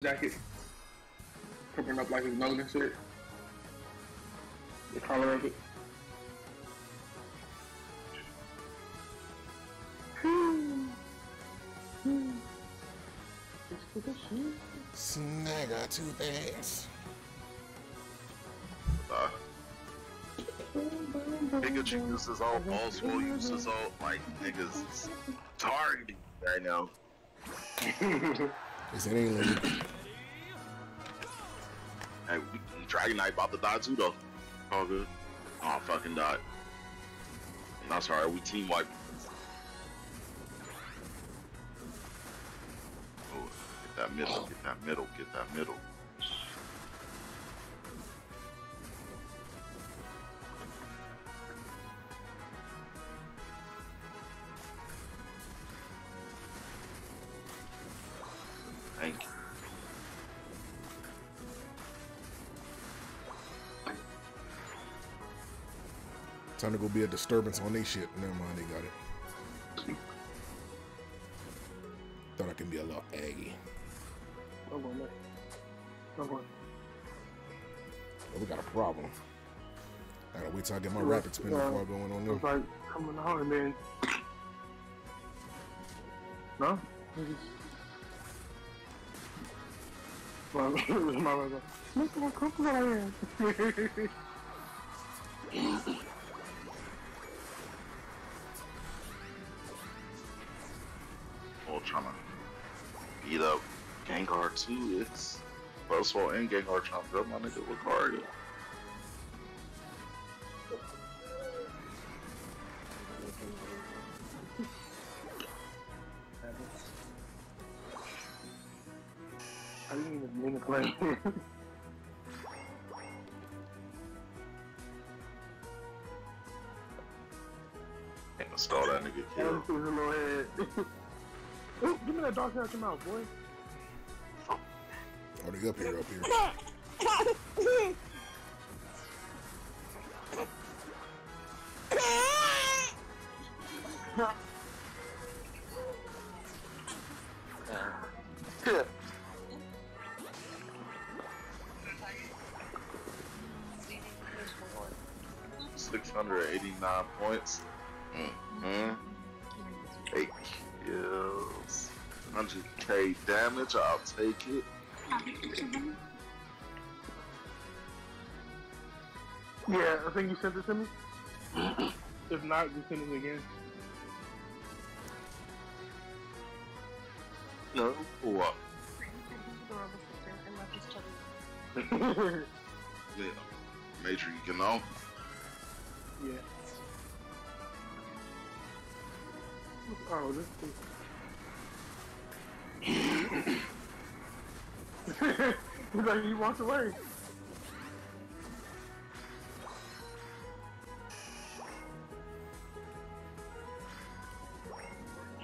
jacket, covering up like his nose and shit. The collar of it. Snag got two things. Uh, Pikachu uses all balls, will uses all like niggas targeting right now. It's an alien. Hey, we, Dragonite about to die too though. All good. Oh, I fucking died. I'm sorry, we team wipe. Oh, get that middle, get that middle, get that middle. Time to go be a disturbance on they shit. Never mind, they got it. Thought I could be a little aggy. I'm going, man. I'm going. But we got a problem. I gotta wait till I get my rapid spin before I go in on It's them. like coming home, man. No? Well, my brother. Look how comfortable I am. Trying to beat up Gengar too. It's Buzzwole and Gengar trying to build my nigga Lucario. I didn't even mean to play. Ain't gonna stall that nigga kill. give me that dark out your mouth, boy. Oh, they up here, up here. Six hundred eighty-nine points. Mm-hmm. Eight Hundred damage. I'll take it. Yeah, I think you sent it to me. Mm-hmm. if not, just send it again. No. What? Yeah. Major, you can know. yeah. Oh, this is... Like, he walked away.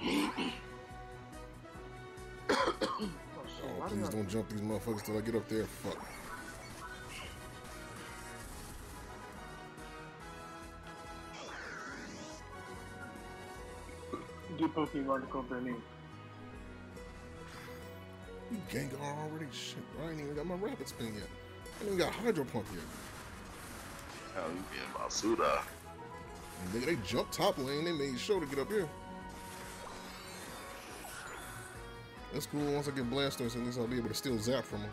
oh, shit, why did please don't jump these motherfuckers till I get up there. Fuck. Get Pokemon to name. You Gengar already? Shit, I ain't even got my rapid spin yet. I ain't even got Hydro Pump yet. Hell, you being Basuda. And Nigga, they jumped top lane. They made sure to get up here. That's cool. Once I get Blastoise, at least I'll be able to steal Zap from him.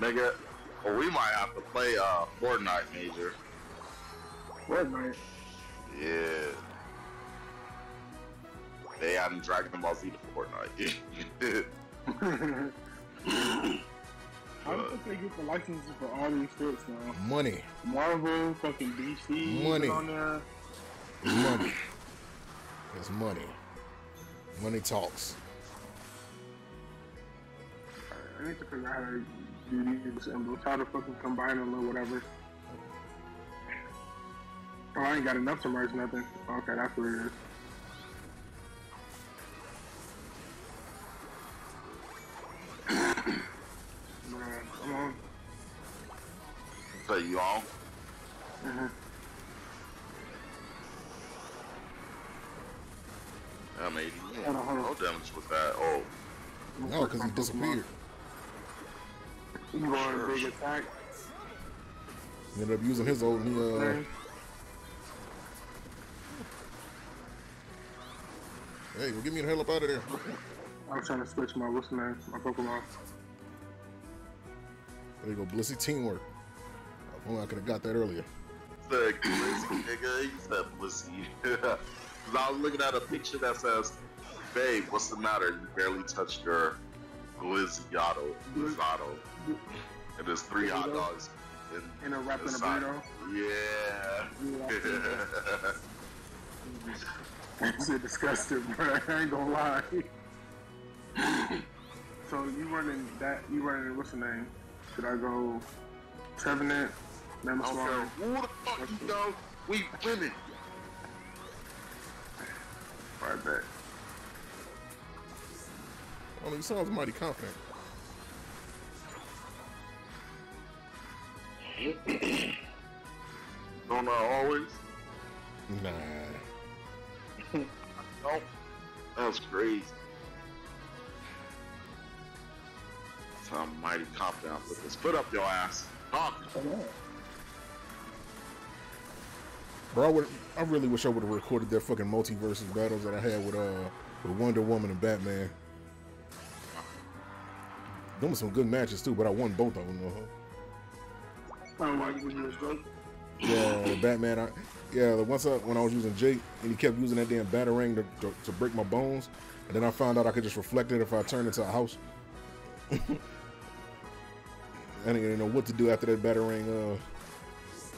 Nigga, or we might have to play uh Fortnite Major. What, man? Yeah. They adding Dragon Ball Z to Fortnite. How the fuck they get the licenses for all these shits now? Money. Marvel, fucking DC, Money. on there. Money. It's money. Money talks. I need to figure out how to do these symbols. How to fucking combine them or whatever. Oh, I ain't got enough to merge nothing. Okay, that's what it is. Bruh, come on. Say you on? Mm-hmm. Yeah, maybe. Hold on, hold on. No damage with that. Oh, No, because he disappeared. You going big attack? He ended up using his old. and He, uh, thing? hey, well, get me the hell up out of there. I was trying to switch my what's the name? My Pokemon. There you go, Blissey teamwork. If only I could have got that earlier. the Blissey nigga. He said Blissey. Because I was looking at a picture that says, "Babe, what's the matter? You barely touched your Glizziato, Glizzato." And there's three hot dogs. In, In a wrap in a burrito. Yeah. Yeah, That's it disgusting, bro. I ain't gonna lie. so you running that? You running what's the name? Should I go Trevenant, I don't care who the fuck you know. We winning. Oh, he sounds mighty confident. Don't I always? Nah. No. That's crazy. I'm mighty confident with this. Put up your ass. Talk. Bro, I, would, I really wish I would have recorded their fucking multiverses battles that I had with uh with Wonder Woman and Batman. Them were some good matches too, but I won both of them. Uh-huh. Oh, like when you was drunk? Yeah, the Batman. I, yeah, the once I, when I was using Jake and he kept using that damn batarang to, to, to break my bones, and then I found out I could just reflect it if I turned into a house. I didn't even know what to do after that batarang. Uh,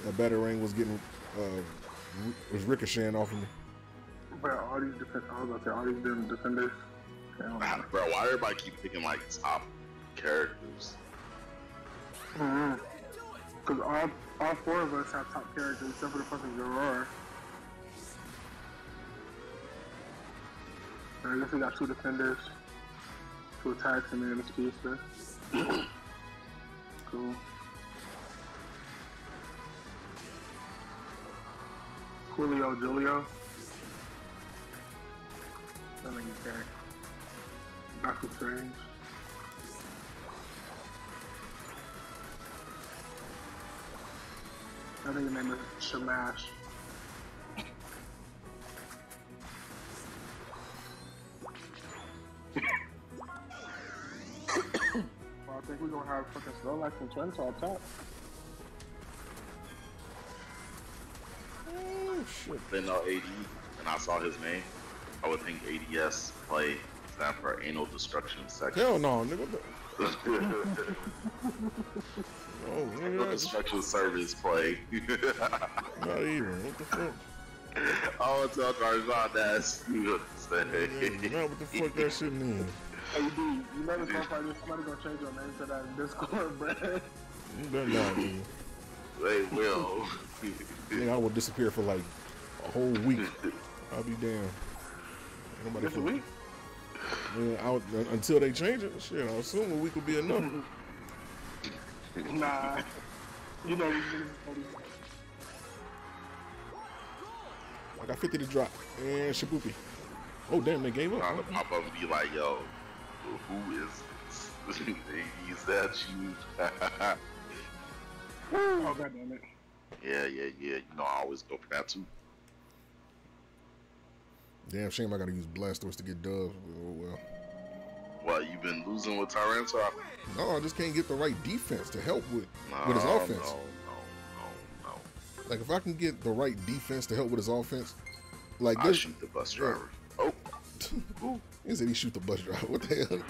that batarang was getting uh, was ricocheting off of me. But all these defend, I was gonna say all these different defenders. I don't know. Bro, why everybody keep picking like top characters? Mm-hmm. Cause all all four of us have top characters except for the fucking Gerard. I guess we got two defenders, two attacks, and then the speedster. cool. Julio Julio. That nigga okay. Doctor Strange. I think the name is Shamash. well, I think we're gonna have fucking Snorlax and Trent on top. Oh shit! Then no AD, and I saw his name. I would think ADS play stand for anal destruction section. Hell no, nigga. Oh, what the, oh, Anal nigga, that's destruction service play. not even. What the fuck? I would tell Tarzan that's you would say. Yeah, not what the fuck that shit mean. Hey, dude, you never thought like this somebody gonna change your name to that in Discord, bruh. You better not, nigga. They will. Nigga, I will disappear for like a whole week. I'll be damned. Ain't Nobody This a week? Yeah, I would- until they change it, shit, I assume a week will be enough. Nah. You know, these niggas only- I got 50 to drop. And Shaboopy. Oh, damn, they gave up. Trying to pop up and be like, yo, who is this? Is that you? Oh, god damn it. yeah, yeah, yeah. You know, I always go for that too. Damn shame I gotta use Blastoise to get dubs. Oh, well. What, you been losing with Tyrantop? No, I just can't get the right defense to help with, No, with his no, offense. no, no, no. Like, if I can get the right defense to help with his offense, like I this. shoot the bus driver. Oh, He said he shoot the bus driver. What the hell?